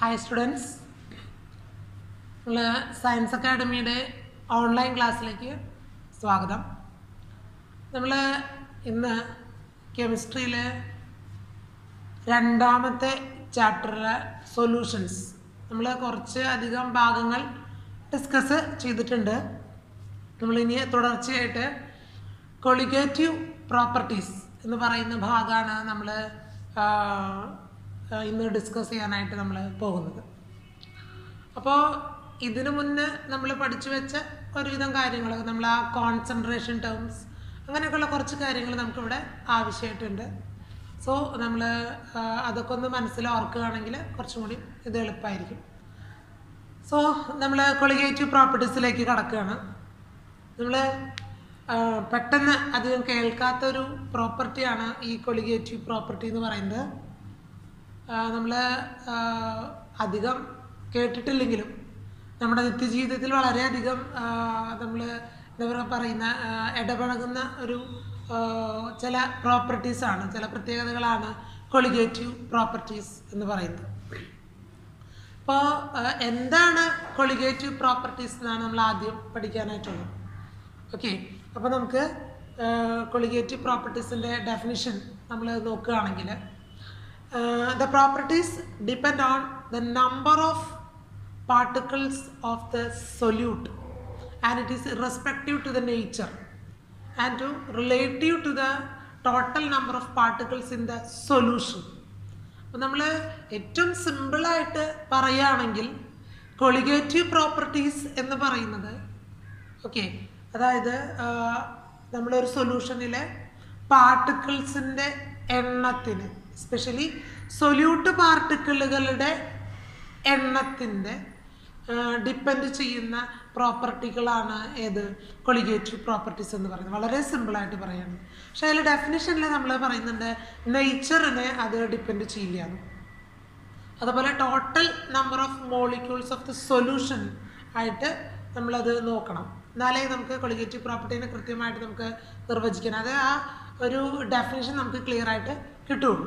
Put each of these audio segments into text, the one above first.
Hi students science അക്കാഡമിയുടെ online ക്ലാസ്സിലേക്ക് സ്വാഗതം. നമ്മൾ ഇന്ന് കെമിസ്ട്രിയിലെ രണ്ടാമത്തെ ചാപ്റ്ററിലെ സൊല്യൂഷൻസ് നമ്മൾ കുറച്ച് അധികം ഭാഗങ്ങൾ ഡിസ്കസ് ചെയ്തിട്ടുണ്ട്. നമ്മളിനി തുടർച്ചയായിട്ട് കൊളിഗേറ്റീവ് പ്രോപ്പർട്ടീസ് എന്ന് പറയുന്ന ഭാഗമാണ് നമ്മൾ ഇന്ന് ഡിസ്കസ് ചെയ്യാനായിട്ട് നമ്മൾ പോകുന്നത്. അപ്പോൾ ഇതിനു മുന്നേ നമ്മൾ പഠിച്ചു വെച്ച ഒരുവിധം കാര്യങ്ങൾ നമ്മൾ ആ കോൺസെൻട്രേഷൻ ടേംസ് അങ്ങനെയൊക്കെയുള്ള കുറച്ച് കാര്യങ്ങൾ നമുക്കിവിടെ ആവശ്യമായിട്ടുണ്ട്. സോ നമ്മൾ അതൊക്കെ ഒന്ന് മനസ്സിൽ ഓർക്കുകയാണെങ്കിൽ കുറച്ചും കൂടി ഇത് എളുപ്പമായിരിക്കും. സോ നമ്മൾ കൊളിഗേറ്റീവ് പ്രോപ്പർട്ടീസിലേക്ക് കടക്കുകയാണ്. നമ്മൾ പെട്ടെന്ന് അധികം കേൾക്കാത്തൊരു പ്രോപ്പർട്ടിയാണ് ഈ കൊളിഗേറ്റീവ് പ്രോപ്പർട്ടി എന്ന് പറയുന്നത്. നമ്മൾ അധികം കേട്ടിട്ടില്ലെങ്കിലും നമ്മുടെ നിത്യജീവിതത്തിൽ വളരെയധികം നമ്മൾ എന്താ പറയുക പറയുന്ന ഇടപഴകുന്ന ഒരു ചില പ്രോപ്പർട്ടീസാണ് ചില പ്രത്യേകതകളാണ് കൊളിഗേറ്റീവ് പ്രോപ്പർട്ടീസ് എന്ന് പറയുന്നത്. അപ്പോൾ എന്താണ് കൊളിഗേറ്റീവ് പ്രോപ്പർട്ടീസ് എന്നാണ് നമ്മൾ ആദ്യം പഠിക്കാനായിട്ടുള്ളത്. ഓക്കെ അപ്പോൾ നമുക്ക് കൊളിഗേറ്റീവ് പ്രോപ്പർട്ടീസിന്റെ ഡെഫിനിഷൻ നമ്മൾ നോക്കുകയാണെങ്കിൽ the properties depend on the number of particles of the solute and it is irrespective to the nature and to relative to the total number of particles in the solution അപ്പോൾ നമ്മൾ ഏറ്റവും സിമ്പിളായിട്ട് പറയുകയാണെങ്കിൽ colligative properties എന്ന് പറയുന്നത് okay അതായത് നമ്മളൊരു സൊല്യൂഷനിലെ പാർട്ടിക്കിൾസിന്റെ എണ്ണത്തിന് എസ്പെഷ്യലി സൊല്യൂട്ട് പാർട്ടിക്കിളുകളുടെ എണ്ണത്തിന്റെ ഡിപ്പെൻഡ് ചെയ്യുന്ന പ്രോപ്പർട്ടികളാണ് ഏത് കൊളിഗേറ്റീവ് പ്രോപ്പർട്ടീസ് എന്ന് പറയുന്നത്. വളരെ സിമ്പിളായിട്ട് പറയുന്നത് പക്ഷേ അതിൽ ഡെഫിനിഷനിൽ നമ്മൾ പറയുന്നുണ്ട് നേച്ചറിനെ അത് ഡിപ്പെൻഡ് ചെയ്യില്ല അതുപോലെ total number of molecules of the solution ആയിട്ട് നമ്മളത് നോക്കണം. എന്നാലേ നമുക്ക് കൊളിഗേറ്റീവ് പ്രോപ്പർട്ടീനെ കൃത്യമായിട്ട് നമുക്ക് നിർവചിക്കണം അത് ആ ഒരു ഡെഫിനേഷൻ നമുക്ക് ക്ലിയർ ആയിട്ട് കിട്ടുള്ളൂ.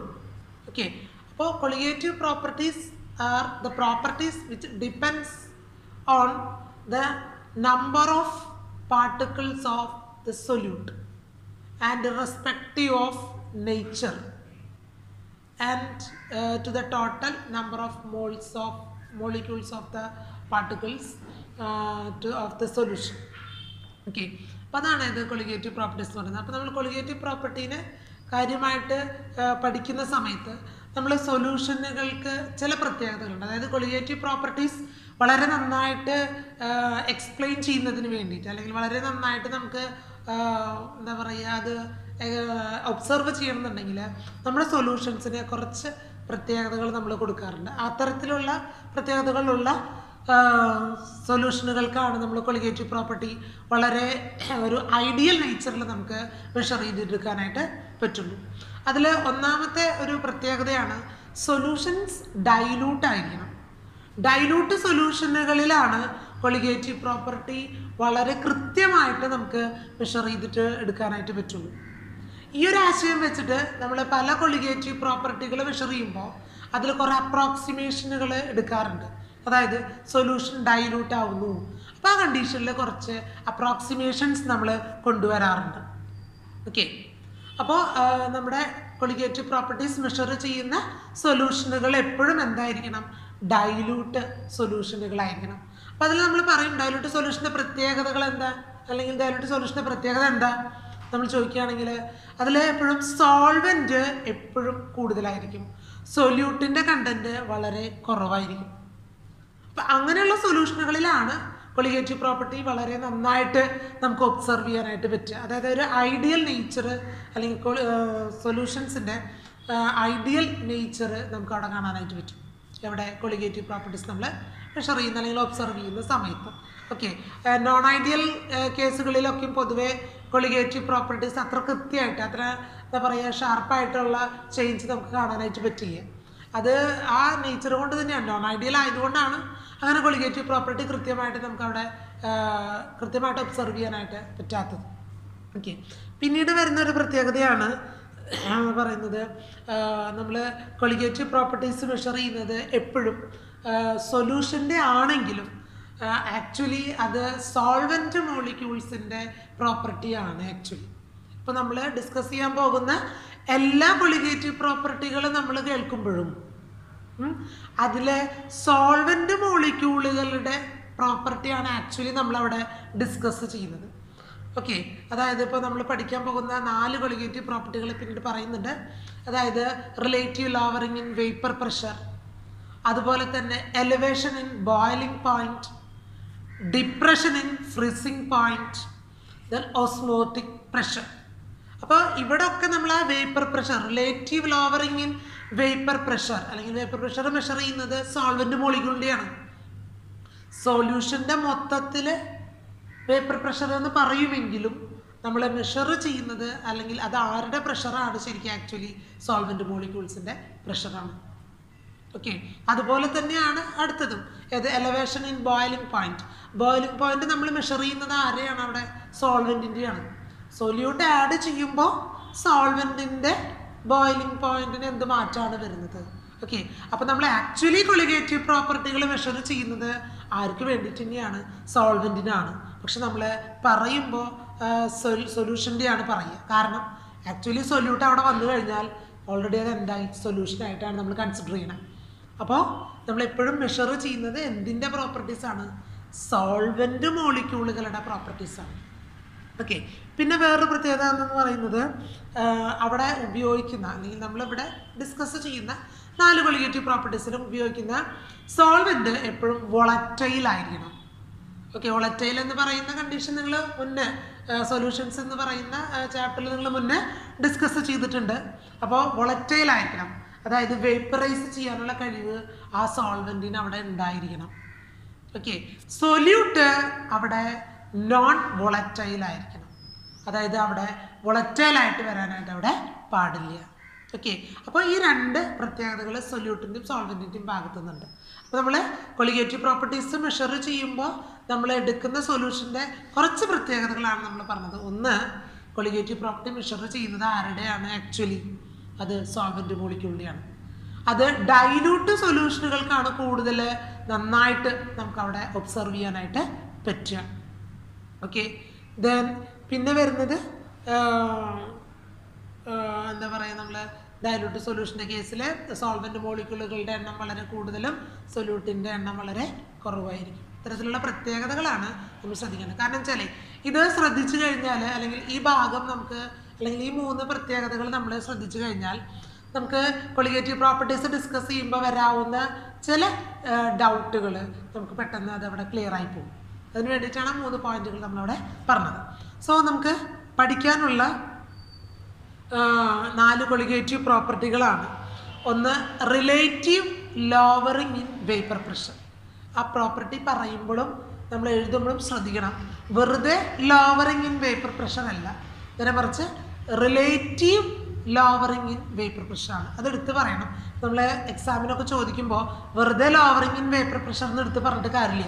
ഓക്കെ അപ്പോൾ colligative properties are the properties which depends on the number of particles of the solute and respective of nature and to the total number of moles of molecules of the particles to of the solution okay അപ്പോൾ അതാണ് ഇത് colligative properties എന്ന് പറയുന്നത്. അപ്പോൾ നമ്മൾ colligative പ്രോപ്പർട്ടീനെ കാര്യമായിട്ട് പഠിക്കുന്ന സമയത്ത് നമ്മൾ സൊല്യൂഷനുകൾക്ക് ചില പ്രത്യേകതകളുണ്ട്. അതായത് കൊളിയേറ്റീവ് പ്രോപ്പർട്ടീസ് വളരെ നന്നായിട്ട് എക്സ്പ്ലെയിൻ ചെയ്യുന്നതിന് വേണ്ടിയിട്ട് അല്ലെങ്കിൽ വളരെ നന്നായിട്ട് നമുക്ക് എന്താ പറയുക അത് ഒബ്സർവ് ചെയ്യണമെന്നുണ്ടെങ്കിൽ നമ്മുടെ സൊല്യൂഷൻസിന് കുറച്ച് പ്രത്യേകതകൾ നമ്മൾ കൊടുക്കാറുണ്ട്. അത്തരത്തിലുള്ള പ്രത്യേകതകളുള്ള സൊല്യൂഷനുകൾക്കാണ് നമ്മൾ കൊളിഗേറ്റീവ് പ്രോപ്പർട്ടി വളരെ ഒരു ഐഡിയൽ നേച്ചറിൽ നമുക്ക് മെഷർ ചെയ്തെടുക്കാനായിട്ട് പറ്റുള്ളൂ. അതിൽ ഒന്നാമത്തെ ഒരു പ്രത്യേകതയാണ് സൊല്യൂഷൻസ് ഡൈലൂട്ട് ആയിരിക്കണം. ഡൈലൂട്ട് സൊല്യൂഷനുകളിലാണ് കൊളിഗേറ്റീവ് പ്രോപ്പർട്ടി വളരെ കൃത്യമായിട്ട് നമുക്ക് മെഷർ ചെയ്തിട്ട് എടുക്കാനായിട്ട് പറ്റുള്ളൂ. ഈ ഒരു ആശയം വെച്ചിട്ട് നമ്മൾ പല കൊളിഗേറ്റീവ് പ്രോപ്പർട്ടികൾ മെഷർ ചെയ്യുമ്പോൾ അതിൽ കുറേ അപ്രോക്സിമേഷനുകൾ എടുക്കാറുണ്ട്. അതായത് സൊല്യൂഷൻ ഡൈലൂട്ട് ആവുന്നു. അപ്പോൾ ആ കണ്ടീഷനിൽ കുറച്ച് അപ്രോക്സിമേഷൻസ് നമ്മൾ കൊണ്ടുവരാറുണ്ട്. ഓക്കെ അപ്പോൾ നമ്മുടെ കൊളിഗേറ്റീവ് പ്രോപ്പർട്ടീസ് മെഷർ ചെയ്യുന്ന സൊല്യൂഷനുകൾ എപ്പോഴും എന്തായിരിക്കണം? ഡൈലൂട്ട് സൊല്യൂഷനുകളായിരിക്കണം അപ്പോൾ അതിൽ നമ്മൾ പറയും ഡൈലൂട്ട് സൊല്യൂഷന്റെ പ്രത്യേകതകൾ എന്താ? അല്ലെങ്കിൽ ഡൈലൂട്ട് സൊല്യൂഷന്റെ പ്രത്യേകത എന്താ? നമ്മൾ ചോദിക്കുകയാണെങ്കിൽ അതിൽ എപ്പോഴും സോൾവെന്റ് എപ്പോഴും കൂടുതലായിരിക്കും. സൊല്യൂട്ടിന്റെ കണ്ടന്റ് വളരെ കുറവായിരിക്കും. അപ്പം അങ്ങനെയുള്ള സൊല്യൂഷനുകളിലാണ് കൊളിഗേറ്റീവ് പ്രോപ്പർട്ടി വളരെ നന്നായിട്ട് നമുക്ക് ഒബ്സർവ് ചെയ്യാനായിട്ട് പറ്റുക. അതായത് ഒരു ഐഡിയൽ നേച്ചർ അല്ലെങ്കിൽ സൊല്യൂഷൻസിന്റെ ഐഡിയൽ നേച്ചർ നമുക്ക് അവിടെ കാണാനായിട്ട് പറ്റും. എവിടെ കൊളിഗേറ്റീവ് പ്രോപ്പർട്ടീസ് നമ്മൾ മെഷർ ചെയ്യുന്ന അല്ലെങ്കിൽ ഒബ്സർവ് ചെയ്യുന്ന സമയത്ത്. ഓക്കെ നോൺ ഐഡിയൽ കേസുകളിലൊക്കെയും പൊതുവേ കൊളിഗേറ്റീവ് പ്രോപ്പർട്ടീസ് അത്ര കൃത്യമായിട്ട് അത്ര എന്താ പറയുക ഷാർപ്പായിട്ടുള്ള ചേഞ്ച് നമുക്ക് കാണാനായിട്ട് പറ്റില്ല. അത് ആ നേച്ചർ കൊണ്ട് തന്നെയാണ് നോൺ ഐഡിയൽ ആയതുകൊണ്ടാണ് അങ്ങനെ കൊളിഗേറ്റീവ് പ്രോപ്പർട്ടി കൃത്യമായിട്ട് നമുക്ക് അവിടെ കൃത്യമായിട്ട് ഒബ്സർവ് ചെയ്യാനായിട്ട് പറ്റാത്തത്. ഓക്കെ പിന്നീട് വരുന്ന ഒരു പ്രത്യേകതയാണ് പറയുന്നത് നമ്മൾ കൊളിഗേറ്റീവ് പ്രോപ്പർട്ടീസ് മെഷർ ചെയ്യുന്നത് എപ്പോഴും സൊല്യൂഷന്റെ ആണെങ്കിലും ആക്ച്വലി അത് സോൾവെന്റ് മോളിക്യൂൾസിന്റെ പ്രോപ്പർട്ടിയാണ് ആക്ച്വലി ഇപ്പോൾ നമ്മൾ ഡിസ്കസ് ചെയ്യാൻ പോകുന്ന എല്ലാ കൊളിഗേറ്റീവ് പ്രോപ്പർട്ടികളും നമ്മൾ കേൾക്കുമ്പോഴും അതിലെ സോൾവെന്റ് മോളിക്യൂളുകളുടെ പ്രോപ്പർട്ടിയാണ് ആക്ച്വലി നമ്മളവിടെ ഡിസ്കസ് ചെയ്യുന്നത്. ഓക്കെ അതായത് ഇപ്പോൾ നമ്മൾ പഠിക്കാൻ പോകുന്ന നാല് കൊളിഗേറ്റീവ് പ്രോപ്പർട്ടികൾ പിന്നീട് പറയുന്നുണ്ട്. അതായത് relative lowering in vapour pressure അതുപോലെ തന്നെ elevation in boiling point depression in freezing point then osmotic pressure അപ്പോൾ ഇവിടെ ഒക്കെ നമ്മൾ ആ vapour pressure relative lowering in vapour pressure അല്ലെങ്കിൽ വേപ്പർ പ്രഷർ മെഷർ ചെയ്യുന്നത് സോൾവെന്റ് മോളിക്യൂളിന്റെയാണ് സൊല്യൂഷന്റെ മൊത്തത്തിൽ വേപ്പർ പ്രഷർ എന്ന് പറയുമെങ്കിലും നമ്മൾ മെഷർ ചെയ്യുന്നത് അല്ലെങ്കിൽ അത് ആരുടെ പ്രഷറാണ് ശരിക്കും ആക്ച്വലി സോൾവെന്റ് മോളിക്യൂൾസിന്റെ പ്രഷറാണ് ഓക്കെ അതുപോലെ തന്നെയാണ് അടുത്തതും. ഏത്? Elevation in boiling point boiling point നമ്മൾ മെഷർ ചെയ്യുന്നത് ആരെയാണ്? അവിടെ സോൾവെന്റിന്റെയാണ് സൊല്യൂട്ട് ആഡ് ചെയ്യുമ്പോൾ സോൾവെന്റിന്റെ ബോയിലിംഗ് പോയിന്റിന് എന്ത് മാറ്റമാണ് വരുന്നത്? ഓക്കെ അപ്പോൾ നമ്മൾ ആക്ച്വലി കൊളിഗേറ്റീവ് പ്രോപ്പർട്ടികൾ മെഷർ ചെയ്യുന്നത് ആർക്ക് വേണ്ടിയിട്ട് തന്നെയാണ്? സോൾവെന്റിനാണ് പക്ഷെ നമ്മൾ പറയുമ്പോൾ സൊല്യൂഷന്റെയാണ് പറയുക. കാരണം ആക്ച്വലി സൊല്യൂട്ട് അവിടെ വന്നു കഴിഞ്ഞാൽ ഓൾറെഡി അത് എന്തായി? സൊല്യൂഷനായിട്ടാണ് നമ്മൾ കൺസിഡർ ചെയ്യണം. അപ്പോൾ നമ്മൾ എപ്പോഴും മെഷർ ചെയ്യുന്നത് എന്തിന്റെ പ്രോപ്പർട്ടീസാണ് സോൾവെന്റ് മോളിക്യൂളുകളുടെ പ്രോപ്പർട്ടീസാണ് ഓക്കെ പിന്നെ വേറൊരു പ്രത്യേകത എന്ന് പറയുന്നത് അവിടെ ഉപയോഗിക്കുന്ന അല്ലെങ്കിൽ നമ്മളിവിടെ ഡിസ്കസ് ചെയ്യുന്ന നാല് കൊളിഗേറ്റീവ് പ്രോപ്പർട്ടീസിലും ഉപയോഗിക്കുന്ന സോൾവെന്റ് എപ്പോഴും വോളറ്റൈൽ ആയിരിക്കണം. ഓക്കെ വോളറ്റൈൽ എന്ന് പറയുന്ന കണ്ടീഷൻ നിങ്ങൾ മുന്നേ സൊല്യൂഷൻസ് എന്ന് പറയുന്ന ചാപ്റ്ററിൽ നിങ്ങൾ മുന്നേ ഡിസ്കസ് ചെയ്തിട്ടുണ്ട്. അപ്പോൾ വോളറ്റൈൽ ആയിരിക്കണം. അതായത് വേപ്പറൈസ് ചെയ്യാനുള്ള കഴിവ് ആ സോൾവെന്റിന് അവിടെ ഉണ്ടായിരിക്കണം. ഓക്കെ സൊല്യൂട്ട് അവിടെ നോൺ വൊളറ്റൈൽ ആയിരിക്കണം. അതായത് അവിടെ വൊളറ്റൈൽ ആയിട്ട് വരാനായിട്ട് അവിടെ പാടില്ല. ഓക്കെ അപ്പോൾ ഈ രണ്ട് പ്രത്യേകതകൾ സൊല്യൂട്ടിന്റെയും സോൾവെന്റിന്റെയും ഭാഗത്തു നിന്നുണ്ട് അപ്പോൾ നമ്മൾ കൊളിഗേറ്റീവ് പ്രോപ്പർട്ടീസ് മെഷർ ചെയ്യുമ്പോൾ നമ്മൾ എടുക്കുന്ന സൊല്യൂഷന്റെ കുറച്ച് പ്രത്യേകതകളാണ് നമ്മൾ പറഞ്ഞത്. ഒന്ന് കൊളിഗേറ്റീവ് പ്രോപ്പർട്ടി മെഷർ ചെയ്യുന്നത് ആരുടെയാണ് ആക്ച്വലി അത് സോൾവെന്റ് മൂളിക്കുള്ളിയാണ്. അത് ഡൈലൂട്ട് സൊല്യൂഷനുകൾക്കാണ് കൂടുതൽ നന്നായിട്ട് നമുക്ക് അവിടെ ഒബ്സർവ് ചെയ്യാനായിട്ട് പറ്റുക. ഓക്കെ ദെൻ പിന്നെ വരുന്നത് എന്താ പറയുക നമ്മൾ ഡയലൂട്ട് സൊല്യൂഷന്റെ കേസിൽ സോൾവെന്റ് മോളിക്യൂളുകളുടെ എണ്ണം വളരെ കൂടുതലും സൊല്യൂട്ടിന്റെ എണ്ണം വളരെ കുറവായിരിക്കും. ഇത്തരത്തിലുള്ള പ്രത്യേകതകളാണ് നമ്മൾ ശ്രദ്ധിക്കേണ്ടത്. കാരണം വെച്ചാൽ ഇത് ശ്രദ്ധിച്ചു കഴിഞ്ഞാൽ അല്ലെങ്കിൽ ഈ ഭാഗം നമുക്ക് അല്ലെങ്കിൽ ഈ മൂന്ന് പ്രത്യേകതകൾ നമ്മൾ ശ്രദ്ധിച്ചു കഴിഞ്ഞാൽ നമുക്ക് കൊളിഗേറ്റീവ് പ്രോപ്പർട്ടീസ് ഡിസ്കസ് ചെയ്യുമ്പോൾ വരാവുന്ന ചില ഡൗട്ടുകൾ നമുക്ക് പെട്ടെന്ന് അതവിടെ ക്ലിയർ ആയി പോകും. അതിന് വേണ്ടിയിട്ടാണ് മൂന്ന് പോയിന്റുകൾ നമ്മളവിടെ പറഞ്ഞത്. സോ നമുക്ക് പഠിക്കാനുള്ള നാല് കൊളിഗേറ്റീവ് പ്രോപ്പർട്ടികളാണ്. ഒന്ന് relative lowering in vapour pressure ആ പ്രോപ്പർട്ടി പറയുമ്പോഴും നമ്മൾ എഴുതുമ്പോഴും ശ്രദ്ധിക്കണം. വെറുതെ ലോവറിങ് ഇൻ വേപ്പർ പ്രഷർ അല്ല. നേരെ മറിച്ച് റിലേറ്റീവ് ലോവറിങ് ഇൻ വേപ്പർ പ്രഷറാണ് അത് എടുത്ത് പറയണം. നമ്മൾ എക്സാമിനൊക്കെ ചോദിക്കുമ്പോൾ വെറുതെ ലോവറിങ് ഇൻ വേപ്പർ പ്രഷർ എന്ന് എടുത്ത് പറഞ്ഞിട്ട് കാര്യമില്ല.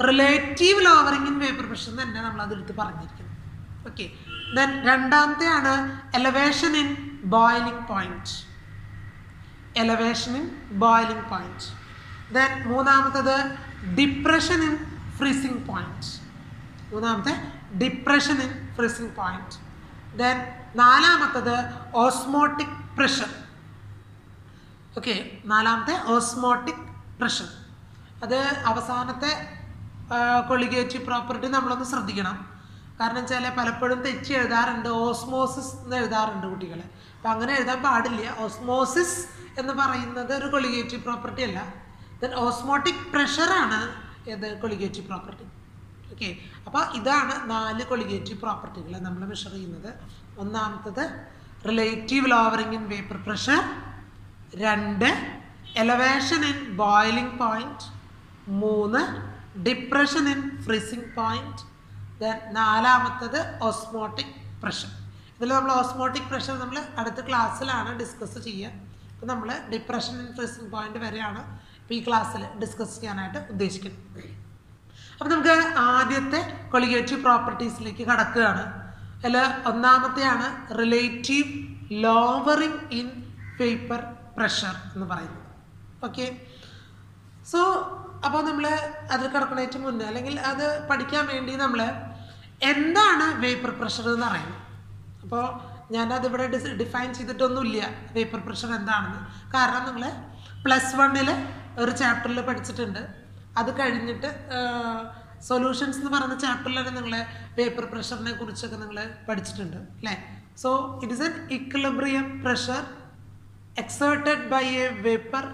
Relative lowering in vapour pressure തന്നെ നമ്മൾ അതെടുത്ത് പറഞ്ഞിരിക്കുന്നു. Okay then രണ്ടാമത്തെയാണ് elevation in boiling point elevation in boiling point then മൂന്നാമത്തത് ഡിപ്രഷൻ ഇൻ ഫ്രീസിംഗ് പോയിന്റ് മൂന്നാമത്തെ depression in freezing point then നാലാമത്തത് ഓസ്മോട്ടിക് പ്രഷർ ഓക്കെ നാലാമത്തെ ഓസ്മോട്ടിക് പ്രഷർ അത് അവസാനത്തെ കൊളിഗേറ്റീവ് പ്രോപ്പർട്ടി നമ്മളൊന്ന് ശ്രദ്ധിക്കണം. കാരണം വെച്ചാൽ പലപ്പോഴും തെറ്റി എഴുതാറുണ്ട് ഓസ്മോസിസ് എന്ന് എഴുതാറുണ്ട് കുട്ടികളെ. അപ്പം അങ്ങനെ എഴുതാൻ പാടില്ല. ഓസ്മോസിസ് എന്ന് പറയുന്നത് ഒരു കൊളിഗേറ്റീവ് പ്രോപ്പർട്ടി അല്ല. ദെൻ ഓസ്മോട്ടിക് പ്രഷറാണ് ഏത് കൊളിഗേറ്റീവ് പ്രോപ്പർട്ടി ഓക്കെ അപ്പോൾ ഇതാണ് നാല് കൊളിഗേറ്റീവ് പ്രോപ്പർട്ടികൾ നമ്മൾ മെഷർ ചെയ്യുന്നത്. ഒന്നാമത്തത് relative lowering in vapour pressure രണ്ട് എലവേഷൻ ഇൻ ബോയിലിംഗ് പോയിന്റ് മൂന്ന് depression in freezing point then നാലാമത്തത് ഓസ്മോട്ടിക് പ്രഷർ ഇതിൽ നമ്മൾ ഓസ്മോട്ടിക് പ്രഷർ നമ്മൾ അടുത്ത ക്ലാസ്സിലാണ് ഡിസ്കസ് ചെയ്യുക അപ്പോൾ നമ്മൾ ഡിപ്രഷൻ ഇൻ ഫ്രീസിങ് പോയിന്റ് വരെയാണ് ഈ ക്ലാസ്സിൽ ഡിസ്കസ് ചെയ്യാനായിട്ട് ഉദ്ദേശിക്കുന്നത്. അപ്പോൾ നമുക്ക് ആദ്യത്തെ കൊളിഗേറ്റീവ് പ്രോപ്പർട്ടീസിലേക്ക് കടക്കുകയാണ്. അതിൽ ഒന്നാമത്തെയാണ് relative lowering in vapour pressure എന്ന് പറയുന്നത്. ഓക്കെ സോ അപ്പോൾ നമ്മൾ അത് കിടക്കണേറ്റ് മുന്നേ അല്ലെങ്കിൽ അത് പഠിക്കാൻ വേണ്ടി നമ്മൾ എന്താണ് വേപ്പർ പ്രഷർ എന്ന് അറിയണം അപ്പോൾ ഞാനതിവിടെ ഡിസ് ഡിഫൈൻ ചെയ്തിട്ടൊന്നുമില്ല വേപ്പർ പ്രഷർ എന്താണെന്ന്. കാരണം നിങ്ങൾ പ്ലസ് വണ്ണിൽ ഒരു ചാപ്റ്ററിൽ പഠിച്ചിട്ടുണ്ട്. അത് കഴിഞ്ഞിട്ട് സൊല്യൂഷൻസ് എന്ന് പറയുന്ന ചാപ്റ്ററിലാണ് നിങ്ങൾ വേപ്പർ പ്രഷറിനെ കുറിച്ചൊക്കെ നിങ്ങൾ പഠിച്ചിട്ടുണ്ട് അല്ലേ? So it is an equilibrium pressure exerted by a vapour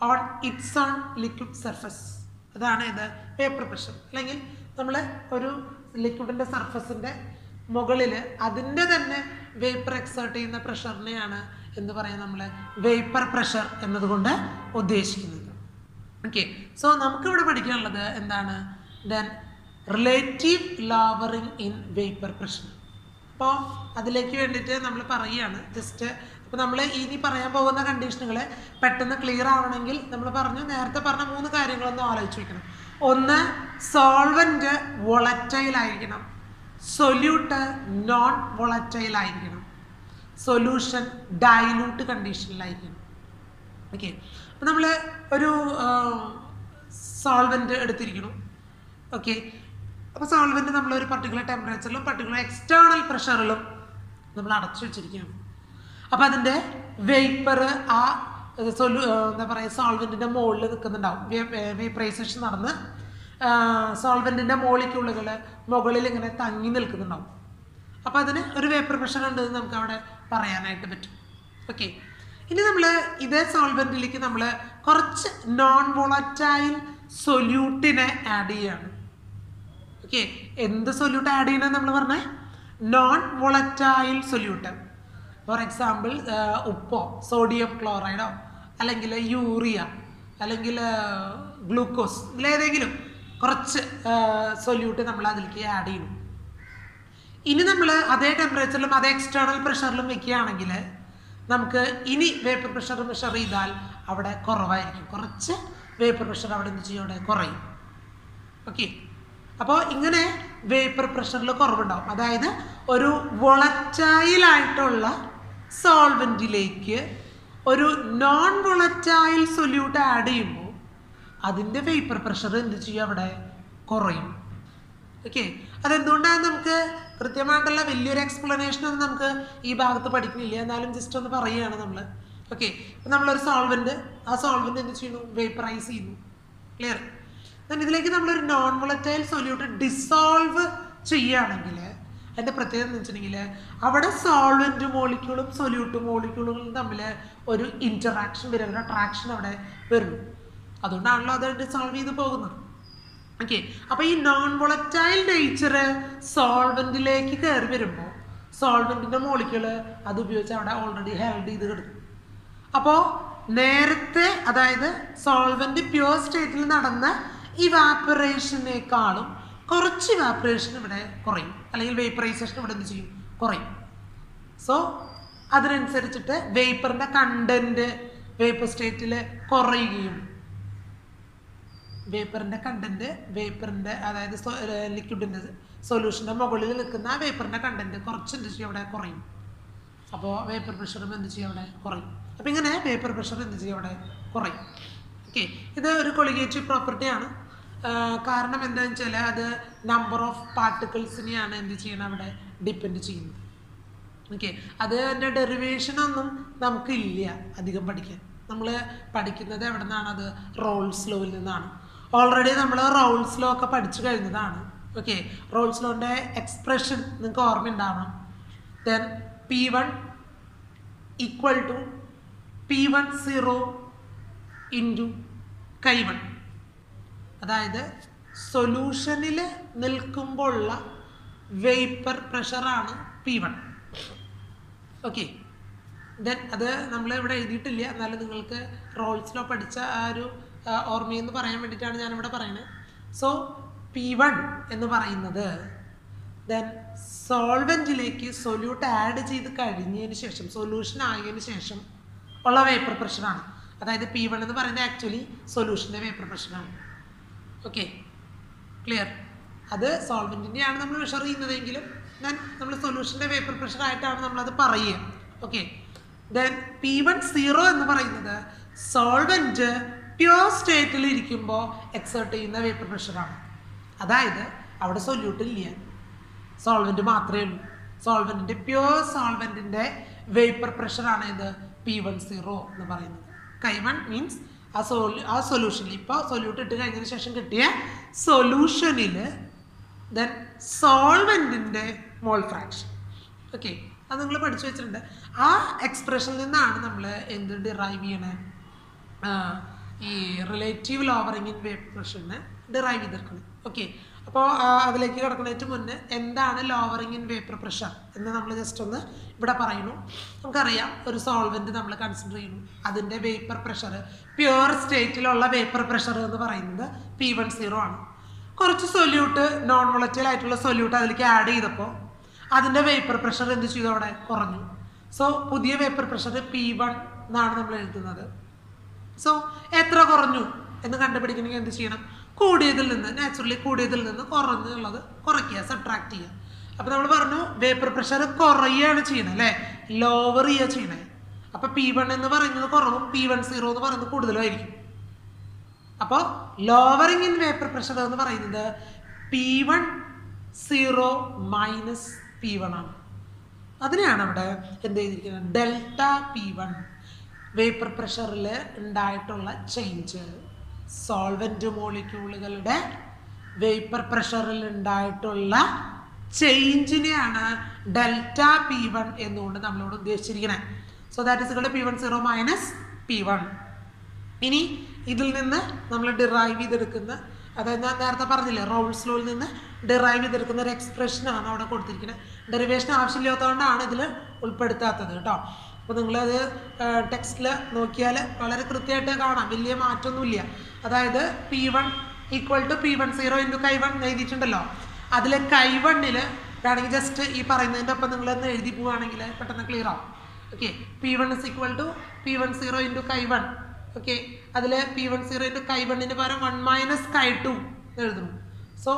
on its own liquid surface അതാണ് ഇത് പേപ്പർ പ്രഷർ അല്ലെങ്കിൽ നമ്മൾ ഒരു ലിക്വിഡിന്റെ സർഫസിന്റെ മുകളിൽ അതിന്റെ തന്നെ വേപ്പർ എക്സേർട്ട് ചെയ്യുന്ന പ്രഷറിനെയാണ് എന്ന് പറയാൻ നമ്മൾ വേപ്പർ പ്രഷർ എന്നതുകൊണ്ട് ഉദ്ദേശിക്കുന്നത്. ഓക്കെ സോ നമുക്കിവിടെ പഠിക്കാനുള്ളത് എന്താണ്? Then relative lowering in vapour pressure അപ്പോൾ അതിലേക്ക് വേണ്ടിയിട്ട് നമ്മൾ പറയുകയാണ് ജസ്റ്റ് അപ്പോൾ നമ്മൾ ഇനി പറയാൻ പോകുന്ന കണ്ടീഷനുകൾ പെട്ടെന്ന് ക്ലിയർ ആവണമെങ്കിൽ നമ്മൾ പറഞ്ഞു നേരത്തെ പറഞ്ഞ മൂന്ന് കാര്യങ്ങളൊന്നും ആലോചിച്ച് വെക്കണം. ഒന്ന് സോൾവന്റ് വൊളറ്റൈൽ ആയിരിക്കണം. സൊല്യൂട്ട് നോൺ വൊളറ്റൈൽ ആയിരിക്കണം. സൊല്യൂഷൻ ഡൈലൂട്ട് കണ്ടീഷനിലായിരിക്കണം ഓക്കെ അപ്പോൾ നമ്മൾ ഒരു സോൾവെന്റ് എടുത്തിരിക്കണം ഓക്കെ അപ്പോൾ സോൾവെന്റ് നമ്മൾ ഒരു പർട്ടിക്കുലർ ടെമ്പറേച്ചറിലും പർട്ടിക്കുലർ എക്സ്റ്റേണൽ പ്രഷറിലും നമ്മൾ അടച്ചു വെച്ചിരിക്കുകയാണ്. അപ്പോൾ അതിന്റെ വേപ്പർ ആ സൊല്യൂ എന്താ പറയുക സോൾവെന്റിന്റെ മുകളിൽ നിൽക്കുന്നുണ്ടാവും വേപ്പറൈസേഷൻ നടന്ന് സോൾവെന്റിന്റെ മോളിക്കുള്ളുകൾ മുകളിൽ ഇങ്ങനെ തങ്ങി നിൽക്കുന്നുണ്ടാവും. അപ്പോൾ അതിന് ഒരു വേപ്പർ പ്രഷർ ഉണ്ട് എന്ന് നമുക്ക് അവിടെ പറയാനായിട്ട് പറ്റും. ഓക്കെ ഇനി നമ്മൾ ഇതേ സോൾവെന്റിലേക്ക് നമ്മൾ കുറച്ച് നോൺ വോളറ്റൈൽ സൊല്യൂട്ടിനെ ആഡ് ചെയ്യാണ്. ഓക്കെ എന്ത് സൊല്യൂട്ട് ആഡ് ചെയ്യണമെന്ന് നമ്മൾ പറഞ്ഞേ? Non volatile solute for example ഉപ്പോ sodium ക്ലോറൈഡോ അല്ലെങ്കിൽ യൂറിയ അല്ലെങ്കിൽ ഗ്ലൂക്കോസ് ഇതിലേതെങ്കിലും കുറച്ച് സൊല്യൂട്ട് നമ്മൾ അതിലേക്ക് ആഡ് ചെയ്യണം ഇനി നമ്മൾ അതേ ടെമ്പറേച്ചറിലും അതേ എക്സ്റ്റേണൽ പ്രഷറിലും വെക്കുകയാണെങ്കിൽ നമുക്ക് ഇനി വേപ്പർ പ്രഷർ മെഷർ ചെയ്താൽ അവിടെ കുറവായിരിക്കും. കുറച്ച് വേപ്പർ പ്രഷർ അവിടെ എന്ത് ചെയ്യും? അവിടെ കുറയും. ഓക്കെ അപ്പോൾ ഇങ്ങനെ വേപ്പർ പ്രഷറിൽ കുറവുണ്ടാവും. അതായത് ഒരു വൊളറ്റൈലായിട്ടുള്ള സോൾവെന്റിലേക്ക് ഒരു നോൺ വൊളറ്റൈൽ സൊല്യൂട്ട് ആഡ് ചെയ്യുമ്പോൾ അതിന്റെ വേപ്പർ പ്രഷർ എന്ത് ചെയ്യും അവിടെ? കുറയും. ഓക്കെ അതെന്തുകൊണ്ടാണ് നമുക്ക് കൃത്യമായിട്ടുള്ള വലിയൊരു എക്സ്പ്ലനേഷൻ ഒന്നും നമുക്ക് ഈ ഭാഗത്ത് പഠിക്കുന്നില്ല? എന്നാലും ജസ്റ്റ് ഒന്ന് പറയുകയാണ് നമ്മൾ ഓക്കെ ഇപ്പം നമ്മളൊരു സോൾവെന്റ് ആ സോൾവെന്റ് എന്ത് ചെയ്യുന്നു? വേപ്പറൈസ് ചെയ്യുന്നു. ക്ലിയർ ഇതിലേക്ക് നമ്മളൊരു നോൺ വൊളറ്റൈൽ സൊല്യൂട്ട് ഡിസോൾവ് ചെയ്യുകയാണെങ്കിൽ അതിന്റെ പ്രത്യേകത എന്ന് വെച്ചിട്ടുണ്ടെങ്കിൽ അവിടെ സോൾവെന്റ് മോളിക്യൂളും സൊല്യൂട്ട് മോളിക്യൂളുകളും തമ്മിൽ ഒരു ഇന്ററാക്ഷൻ വരും ഒരു അട്രാക്ഷൻ അവിടെ വരുന്നു. അതുകൊണ്ടാണല്ലോ അത് സോൾവ് ചെയ്ത് പോകുന്നത്. ഓക്കെ അപ്പോൾ ഈ നോൺ വോളറ്റൈൽ നേച്ചർ സോൾവെന്റിലേക്ക് കയറി വരുമ്പോൾ സോൾവെന്റിന്റെ മോളിക്യൂൾ അത് ഉപയോഗിച്ച് അവിടെ ഓൾറെഡി ഹെൽഡ് ചെയ്ത് കിടക്കും. അപ്പോൾ നേരത്തെ അതായത് സോൾവെന്റ് പ്യുവർ സ്റ്റേറ്റിൽ നടന്ന ഇവാപ്പറേഷനേക്കാളും കുറച്ച് വാപ്രേഷൻ ഇവിടെ കുറയും. അല്ലെങ്കിൽ വേപ്പറൈസേഷൻ ഇവിടെ എന്ത് ചെയ്യും? കുറയും. സോ അതിനനുസരിച്ചിട്ട് വേപ്പറിന്റെ കണ്ടന്റ് വേപ്പർ സ്റ്റേറ്റിൽ കുറയുകയും. വേപ്പറിന്റെ കണ്ടന്റ് വേപ്പറിന്റെ അതായത് ലിക്വിഡിന്റെ സൊല്യൂഷന്റെ മുകളിൽ നിൽക്കുന്ന ആ വേപ്പറിന്റെ കണ്ടന്റ് കുറച്ച് എന്ത് ചെയ്യും? അവിടെ കുറയും. അപ്പോൾ വേപ്പർ പ്രഷറും എന്ത് ചെയ്യും? അവിടെ കുറയും. അപ്പോൾ ഇങ്ങനെ വേപ്പർ പ്രഷർ എന്ത് ചെയ്യും? അവിടെ കുറയും. ഓക്കെ ഇത് ഒരു കൊളിഗേറ്റീവ് പ്രോപ്പർട്ടിയാണ് കാരണം എന്താണെന്ന് വെച്ചാൽ അത് നമ്പർ ഓഫ് പാർട്ടിക്കിൾസിനെയാണ് എന്ത് ചെയ്യണം അവിടെ ഡിപ്പെൻഡ് ചെയ്യുന്നത്. ഓക്കെ അത് അതിന്റെ ഡെറിവേഷനൊന്നും നമുക്കില്ല അധികം പഠിക്കാൻ. നമ്മൾ പഠിക്കുന്നത് എവിടെ നിന്നാണ് അത് റോൾസ് ലോയിൽ നിന്നാണ്. ഓൾറെഡി നമ്മൾ റോൾസ് ലോ ഒക്കെ പഠിച്ചു കഴിഞ്ഞതാണ്. ഓക്കെ റോൾസ് ലോന്റെ എക്സ്പ്രഷൻ നിങ്ങൾക്ക് ഓർമ്മയുണ്ടാവണം. Then P one equal to P one zero into chi one അതായത് സൊല്യൂഷനിൽ നിൽക്കുമ്പോൾ ഉള്ള വേപ്പർ പ്രഷറാണ് പി വൺ ഓക്കെ ദെൻ അത് നമ്മൾ ഇവിടെ എഴുതിയിട്ടില്ല. എന്നാലും നിങ്ങൾക്ക് റോൾസിലോ പഠിച്ച ആ ഒരു ഓർമ്മയെന്ന് പറയാൻ വേണ്ടിയിട്ടാണ് ഞാനിവിടെ പറയുന്നത് സോ പി വൺ എന്ന് പറയുന്നത് ദെൻ സോൾവെന്റിലേക്ക് സൊല്യൂട്ട് ആഡ് ചെയ്ത് കഴിഞ്ഞതിന് ശേഷം സൊല്യൂഷൻ ആയതിന് ശേഷം ഉള്ള വേപ്പർ പ്രഷറാണ് അതായത് പി വൺ എന്ന് പറയുന്നത് ആക്ച്വലി സൊല്യൂഷന്റെ വേപ്പർ പ്രഷറാണ് ഓക്കെ ക്ലിയർ അത് സോൾവെന്റിന്റെയാണ് നമ്മൾ മെഷർ ചെയ്യുന്നതെങ്കിലും ദെൻ നമ്മൾ സൊല്യൂഷന്റെ വേപ്പർ പ്രഷർ ആയിട്ടാണ് നമ്മളത് പറയുക. Okay then P one zero എന്ന് പറയുന്നത് സോൾവെന്റ് പ്യുവർ സ്റ്റേറ്റിൽ ഇരിക്കുമ്പോൾ എക്സേർട്ട് ചെയ്യുന്ന വേപ്പർ പ്രഷറാണ് അതായത് അവിടെ സൊല്യൂട്ട് ഇല്ല. സോൾവെന്റ് മാത്രമേ ഉള്ളൂ. സോൾവെന്റിന്റെ പ്യുവർ സോൾവെന്റിന്റെ വേപ്പർ പ്രഷറാണ് ഇത് പി വൺ സീറോ എന്ന് പറയുന്നത്. കൈ വൺ മീൻസ് ആ സോലു ആ സൊല്യൂഷനിൽ ഇപ്പോൾ സൊല്യൂട്ട് ഇട്ട് കഴിഞ്ഞതിന് ശേഷം കിട്ടിയ സൊല്യൂഷനിൽ ദെൻ സോൾവെന്റിന്റെ മോൾ ഫ്രാക്ഷൻ ഓക്കെ അത് നിങ്ങൾ പഠിച്ചു വെച്ചിട്ടുണ്ട്. ആ എക്സ്പ്രഷനിൽ നിന്നാണ് നമ്മൾ എന്ത് ഡിറൈവ് ചെയ്യണേ? ഈ റിലേറ്റീവ് ലോവറിങ് ഇൻ വേപ്പർ പ്രഷറിനെ ഡിറൈവ് ചെയ്തെടുക്കണം. ഓക്കെ അപ്പോൾ അതിലേക്ക് കിടക്കുന്നതിന് മുന്നേ എന്താണ് ലോവറിങ് ഇൻ വേപ്പർ പ്രഷർ എന്ന് നമ്മൾ ജസ്റ്റ് ഒന്ന് ഇവിടെ പറയുന്നു. നമുക്കറിയാം ഒരു സോൾവെന്റ് നമ്മൾ കൺസിഡർ ചെയ്യുന്നു. അതിന്റെ വേപ്പർ പ്രഷർ പ്യുവർ സ്റ്റേറ്റിലുള്ള വേപ്പർ പ്രഷർ എന്ന് പറയുന്നത് പി വൺ സീറോ ആണ്. കുറച്ച് സൊല്യൂട്ട് നോൺ വൊളറ്റൈൽ ആയിട്ടുള്ള സൊല്യൂട്ട് അതിലേക്ക് ആഡ് ചെയ്തപ്പോൾ അതിന്റെ വേപ്പർ പ്രഷർ എന്ത് ചെയ്തു അവിടെ? കുറഞ്ഞു. സോ പുതിയ വേപ്പർ പ്രഷർ പി വൺ എന്നാണ് നമ്മൾ എഴുതുന്നത്. സോ എത്ര കുറഞ്ഞു എന്ന് കണ്ടുപിടിക്കണമെങ്കിൽ എന്ത് ചെയ്യണം? കൂടിയതിൽ നിന്ന് നാച്ചുറലി കൂടിയതിൽ നിന്ന് കുറഞ്ഞുള്ളത് കുറയ്ക്കുക സബ്ട്രാക്ട് ചെയ്യുക. അപ്പോൾ നമ്മൾ പറഞ്ഞു വേപ്പർ പ്രഷർ കുറയുകയാണ് ചെയ്യുന്നത് അല്ലേ? ലോവർ ചെയ്യുക ചെയ്യണേ അപ്പോൾ പി വൺ എന്ന് പറയുന്നത് കുറവും പി വൺ സീറോ എന്ന് പറയുന്നത് കൂടുതലായിരിക്കും അപ്പോൾ ലോവറിങ് ഇൻ വേപ്പർ പ്രഷർ എന്ന് പറയുന്നത് P one zero minus P one ആണ്. അതിനെയാണ് അവിടെ എന്ത് ചെയ്തിരിക്കുന്നത്? ഡെൽറ്റ പി വൺ വേപ്പർ പ്രഷറിൽ ഉണ്ടായിട്ടുള്ള ചേഞ്ച് സോൾവെന്റ് മോളിക്യൂളുകളുടെ വേപ്പർ പ്രഷറിൽ ഉണ്ടായിട്ടുള്ള ചേഞ്ചിനെയാണ് ഡെൽറ്റ പി വൺ എന്നുകൊണ്ട് നമ്മളോട് ഉദ്ദേശിച്ചിരിക്കുന്നത് so that is P one zero minus P one ഇനി ഇതിൽ നിന്ന് നമ്മൾ ഡിറൈവ് ചെയ്തെടുക്കുന്ന അതായത് ഞാൻ നേരത്തെ പറഞ്ഞില്ലേ റോൾസ് ലോയിൽ നിന്ന് ഡിറൈവ് ചെയ്തെടുക്കുന്ന ഒരു എക്സ്പ്രഷനാണ് അവിടെ കൊടുത്തിരിക്കുന്നത്. ഡെറിവേഷൻ ആവശ്യമില്ലാത്തതുകൊണ്ടാണ് ഇതിൽ ഉൾപ്പെടുത്താത്തത് കേട്ടോ. അപ്പോൾ നിങ്ങളത് ടെക്സ്റ്റിൽ നോക്കിയാൽ വളരെ കൃത്യമായിട്ട് കാണാം. വലിയ മാറ്റമൊന്നുമില്ല. അതായത് P one equal to P one zero into chi one എഴുതിയിട്ടുണ്ടല്ലോ. അതിൽ കൈ വണ്ണിൽ വേണമെങ്കിൽ ജസ്റ്റ് ഈ പറയുന്നതിന്റെ ഒപ്പം നിങ്ങളൊന്ന് എഴുതി പോവുകയാണെങ്കിൽ പെട്ടെന്ന് ക്ലിയർ ആവും. Okay P one is equal to P one zero into chi one okay അതിൽ P one zero into chi വണ്ണിന് പകരം വൺ മൈനസ് കൈ ടു എഴുതുന്നു. So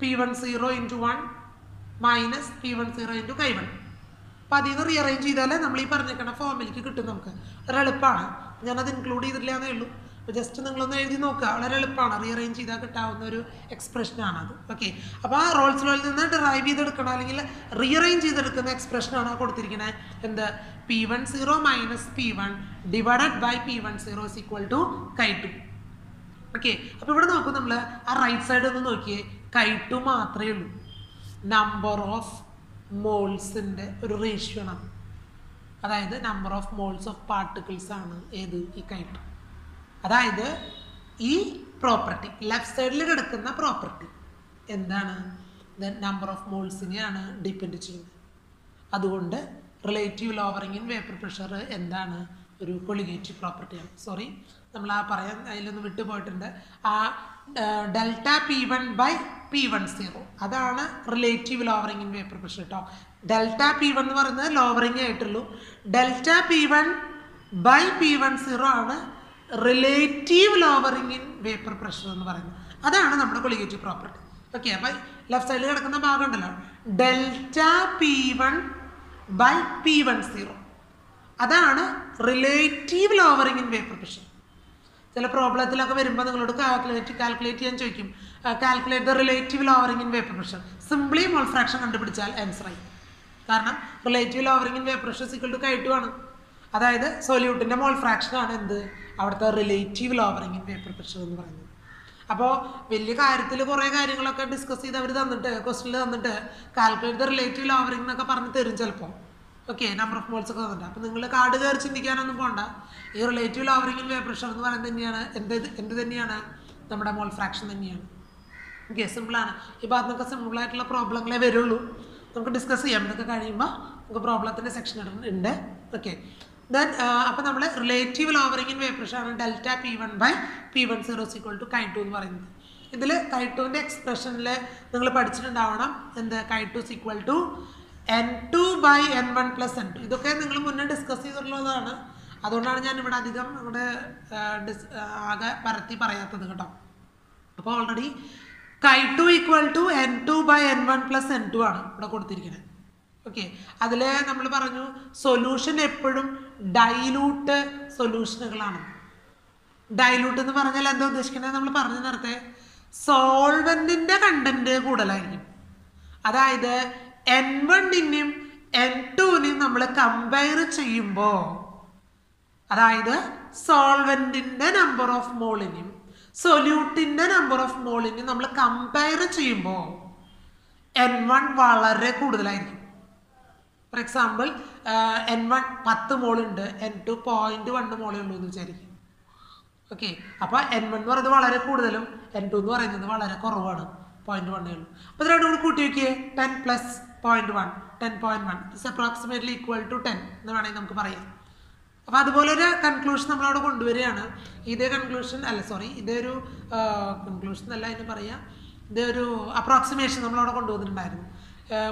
P one zero into one minus P one zero into chi one അപ്പോൾ അതിൽ നിന്ന് rearrange ചെയ്താലേ നമ്മൾ ഈ പറഞ്ഞിരിക്കുന്ന ഫോമിലേക്ക് കിട്ടും നമുക്ക്. ഒരു എളുപ്പമാണ് ഞാനത് ഇൻക്ലൂഡ് ചെയ്തിട്ടില്ല എന്നേ ഉള്ളൂ. അപ്പോൾ ജസ്റ്റ് നിങ്ങളൊന്ന് എഴുതി നോക്കുക വളരെ എളുപ്പമാണ്. റീഅറേഞ്ച് ചെയ്താൽ കിട്ടാവുന്ന ഒരു എക്സ്പ്രഷനാണ് അത് ഓക്കെ അപ്പോൾ ആ റോൾസ് ലോയിൽ നിന്ന് ഡ്രൈവ് ചെയ്തെടുക്കണം. അല്ലെങ്കിൽ റീഅറേഞ്ച് ചെയ്തെടുക്കുന്ന എക്സ്പ്രഷനാണ് കൊടുത്തിരിക്കുന്നത് എന്ത്? P one zero minus P one divided by P one zero is equal to chi two okay അപ്പോൾ ഇവിടെ നോക്കും നമ്മൾ ആ റൈറ്റ് സൈഡ് ഒന്ന് നോക്കിയേ. കൈ ടു മാത്രമേ ഉള്ളൂ. നമ്പർ ഓഫ് മോൾസിന്റെ ഒരു റേഷ്യോ ആണ്. അതായത് number of moles of particles ആണ് ഏത്? ഈ കൈട്ട് അതായത് ഈ പ്രോപ്പർട്ടി ലെഫ്റ്റ് സൈഡിൽ കിടക്കുന്ന പ്രോപ്പർട്ടി എന്താണ്? നമ്പർ ഓഫ് മോൾസിനെയാണ് ഡിപ്പെൻഡ് ചെയ്യുന്നത്. അതുകൊണ്ട് relative lowering in vapour pressure എന്താണ്? ഒരു കൊളിഗേറ്റീവ് പ്രോപ്പർട്ടിയാണ് സോറി നമ്മൾ ആ പറയാൻ അതിലൊന്ന് വിട്ടുപോയിട്ടുണ്ട്. ആ delta P one by P one zero അതാണ് relative lowering in vapour pressure കേട്ടോ ഡെൽറ്റ പി വൺ എന്ന് പറയുന്നത് ലോവറിംഗ് ആയിട്ടുള്ളൂ. Delta P one by P one zero ആണ് relative lowering in vapour pressure എന്ന് പറയുന്നത്. അതാണ് നമ്മുടെ കൊളിഗേറ്റീവ് പ്രോപ്പർട്ടി ഓക്കെ അപ്പം ലെഫ്റ്റ് സൈഡിൽ കിടക്കുന്ന ഭാഗം ഉണ്ടല്ലോ. Delta P one by P one zero അതാണ് relative lowering in vapour pressure ചില പ്രോബ്ലത്തിലൊക്കെ വരുമ്പോൾ നിങ്ങളോട് കാൽക്കുലേറ്റ് കാൽക്കുലേറ്റ് ചെയ്യാൻ ചോദിക്കും. Calculate the relative lowering in vapour pressure simply mole fraction കണ്ടുപിടിച്ചാൽ ആൻസർ ആയി. കാരണം relative lowering in vapour pressure is equal to chi two ആണ്. അതായത് സൊല്യൂട്ടിന്റെ മോൾ ഫ്രാക്ഷൻ ആണ് എന്ത്? അവിടുത്തെ relative lowering in vapour pressure എന്ന് പറയുന്നത്. അപ്പോൾ വലിയ കാര്യത്തിൽ കുറേ കാര്യങ്ങളൊക്കെ ഡിസ്കസ് ചെയ്ത് അവർ തന്നിട്ട് ക്വസ്റ്റിൽ തന്നിട്ട് കാൽക്കുലേറ്റ് ദ റിലേറ്റീവ് ലോവറിംഗ് എന്നൊക്കെ പറഞ്ഞ് തരും ചിലപ്പോൾ ഓക്കെ നമ്പർ ഓഫ് മോൾസ് ഒക്കെ തന്നിട്ട്. അപ്പോൾ നിങ്ങൾ കാർഡ് കയറി ചിന്തിക്കാനൊന്നും പോകണ്ട ഈ relative lowering in vapour pressure എന്ന് പറയുന്നത് തന്നെയാണ് എന്ത് എന്ത് തന്നെയാണ്? നമ്മുടെ മോൾ ഫ്രാക്ഷൻ തന്നെയാണ്. ഓക്കെ സിമ്പിളാണ് ഈ ഭാഗത്തൊക്കെ സിമ്പിളായിട്ടുള്ള പ്രോബ്ലങ്ങളെ വരുള്ളൂ. നമുക്ക് ഡിസ്കസ് ചെയ്യാം. ഇതൊക്കെ കഴിയുമ്പോൾ നമുക്ക് പ്രോബ്ലത്തിന്റെ സെക്ഷൻ ഉണ്ട്. ഓക്കെ ദെൻ അപ്പോൾ നമ്മൾ relative lowering in വേപ്രഷാണ് delta P one by P one zero is equal to chi two എന്ന് പറയുന്നത്. ഇതിൽ കൈ ടുവിന്റെ എക്സ്പ്രഷനിൽ നിങ്ങൾ പഠിച്ചിട്ടുണ്ടാവണം. എന്ത്? Chi two is equal to N two by N one plus N two ഇതൊക്കെ നിങ്ങൾ മുന്നേ ഡിസ്കസ് ചെയ്തിട്ടുള്ളതാണ്. അതുകൊണ്ടാണ് ഞാൻ ഇവിടെ അധികം ഇവിടെ ഡിസ് ആകെ പരത്തി പറയാത്തത് കേട്ടോ. അപ്പോൾ already chi two equal to N two by N one plus N two ആണ് ഇവിടെ കൊടുത്തിരിക്കുന്നത് ഓക്കെ അതിൽ നമ്മൾ പറഞ്ഞു സൊല്യൂഷൻ എപ്പോഴും ഡൈലൂട്ട് സൊല്യൂഷനുകളാണ് ഡൈലൂട്ട് എന്ന് പറഞ്ഞാൽ എന്താ ഉദ്ദേശിക്കുന്നത് നമ്മൾ പറഞ്ഞു നേരത്തെ സോൾവെന്റിന്റെ കണ്ടന്റ് കൂടുതലായിരിക്കും. അതായത് എൻ വണ്ണിനെയും എൻ ടുവിനെയും നമ്മൾ കമ്പയർ ചെയ്യുമ്പോൾ അതായത് സോൾവെന്റിന്റെ നമ്പർ ഓഫ് മോളിനെയും സൊല്യൂട്ടിന്റെ നമ്പർ ഓഫ് മോളിനെയും നമ്മൾ കമ്പയർ ചെയ്യുമ്പോൾ എൻ വൺ വളരെ കൂടുതലായിരിക്കും. ഫോർ എക്സാമ്പിൾ എൻ വൺ പത്ത് മോളുണ്ട്. എൻ ടു പോയിന്റ് വൺ മോളേ ഉള്ളൂ എന്ന് വിചാരിക്കും. ഓക്കെ അപ്പോൾ എൻ വൺ എന്ന് പറയുന്നത് വളരെ കൂടുതലും എൻ ടു എന്ന് പറയുന്നത് വളരെ കുറവാണ്. പോയിന്റ് വണ്ണേ ഉള്ളൂ. അപ്പോൾ ഇത് രണ്ടും കൂടി കൂട്ടി വയ്ക്കുക ten plus point one ten point one it's approximately equal to ten എന്ന് വേണമെങ്കിൽ നമുക്ക് പറയാം. അപ്പോൾ അതുപോലെ ഒരു കൺക്ലൂഷൻ നമ്മളവിടെ കൊണ്ടുവരികയാണ്. ഇതേ കൺക്ലൂഷൻ അല്ല സോറി ഇതേ ഒരു കൺക്ലൂഷൻ അല്ല എന്ന് പറയാം. ഇതേ ഒരു അപ്രോക്സിമേഷൻ നമ്മളവിടെ കൊണ്ടുവന്നിട്ടുണ്ടായിരുന്നു.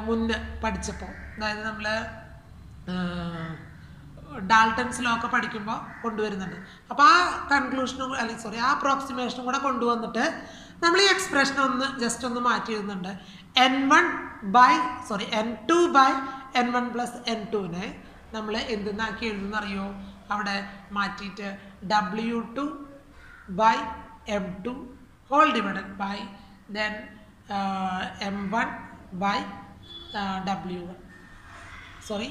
മുന്നേ പഠിച്ചപ്പോൾ അതായത് നമ്മൾ ഡാൾട്ടൻസ് ലോ ഒക്കെ പഠിക്കുമ്പോൾ കൊണ്ടുവരുന്നുണ്ട്. അപ്പോൾ ആ കൺക്ലൂഷനും അല്ലെങ്കിൽ സോറി ആ അപ്രോക്സിമേഷനും കൂടെ കൊണ്ടുവന്നിട്ട് നമ്മൾ ഈ എക്സ്പ്രഷൻ ഒന്ന് ജസ്റ്റ് ഒന്ന് മാറ്റി എഴുതുന്നുണ്ട് N one by sorry N two by N one plus N ടുവിനെ നമ്മൾ എന്തെന്നാക്കി എഴുതുന്നറിയോ അവിടെ മാറ്റിയിട്ട് W two by M two whole divided by then M one by W one sorry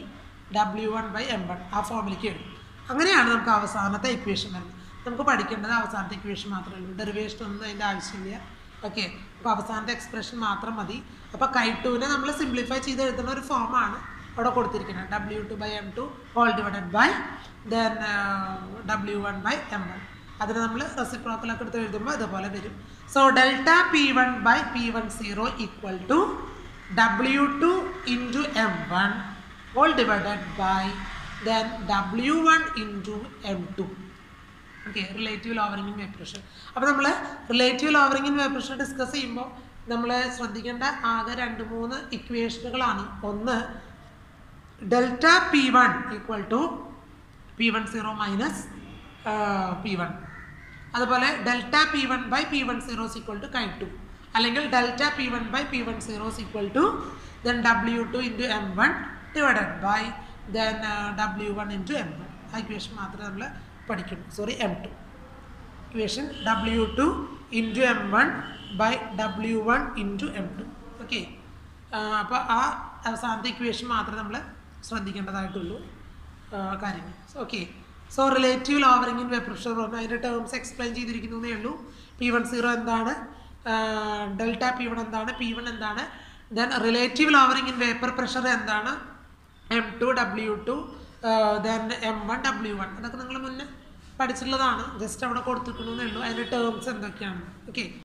W one by M one ആ ഫോമിലേക്ക് എഴുതും അങ്ങനെയാണ് നമുക്ക് അവസാനത്തെ ഇക്വേഷൻ വരുന്നത്. നമുക്ക് പഠിക്കേണ്ടത് അവസാനത്തെ ഇക്വേഷൻ മാത്രമേ ഉള്ളൂ. ഡെറിവേഷൻ ഒന്നും അതിന്റെ ആവശ്യമില്ല. ഓക്കെ അപ്പോൾ അവസാനത്തെ എക്സ്പ്രഷൻ മാത്രം മതി. അപ്പോൾ കൈ ടുവിനെ നമ്മൾ സിംപ്ലിഫൈ ചെയ്ത് എഴുതുന്ന ഒരു ഫോമാണ് അവിടെ കൊടുത്തിരിക്കുന്നത്. W two by M two whole divided by then W one by M one അതിന് നമ്മൾ റെസിപ്രോക്കലൊക്കെ എടുത്ത് എഴുതുമ്പോൾ ഇതുപോലെ വരും. So delta P one by P one zero equal to W two into M one whole divided by then W one into M two okay relative lowering in wave pressure അപ്പോൾ നമ്മൾ relative lowering in വേവ് pressure discuss ചെയ്യുമ്പോൾ നമ്മൾ ശ്രദ്ധിക്കേണ്ട ആകെ രണ്ട് മൂന്ന് ഇക്വേഷനുകളാണ് ഒന്ന് delta P one equal to P one zero minus P one അതുപോലെ delta P one by P one zero equal to chi two അല്ലെങ്കിൽ delta P one by P one zero equal to then W two into M one divided by then W one into M one ആ equation മാത്രമേ നമ്മൾ പഠിക്കണം sorry M two equation W two into M one by W one into M two okay അപ്പോൾ ആ അവസാനത്തെ equation മാത്രമേ നമ്മൾ ശ്രദ്ധിക്കേണ്ടതായിട്ടുള്ളൂ കാര്യങ്ങൾ. Okay so relative lowering in web pressure പറഞ്ഞു അതിന്റെ ടേംസ് എക്സ്പ്ലെയിൻ ചെയ്തിരിക്കുന്നതേ ഉള്ളൂ. പി വൺ സീറോ എന്താണ്? ഡെൽറ്റ പി വൺ എന്താണ്? പി വൺ എന്താണ്? Then relative lowering in vapour pressure എന്താണ്? M two W two then M one W one അതൊക്കെ നിങ്ങൾ മുന്നേ പഠിച്ചിട്ടുള്ളതാണ്. ജസ്റ്റ് അവിടെ കൊടുത്തിട്ടുള്ളൂ എന്നേ ഉള്ളൂ. അതിന്റെ ടേംസ് എന്തൊക്കെയാണ്? ഓക്കെ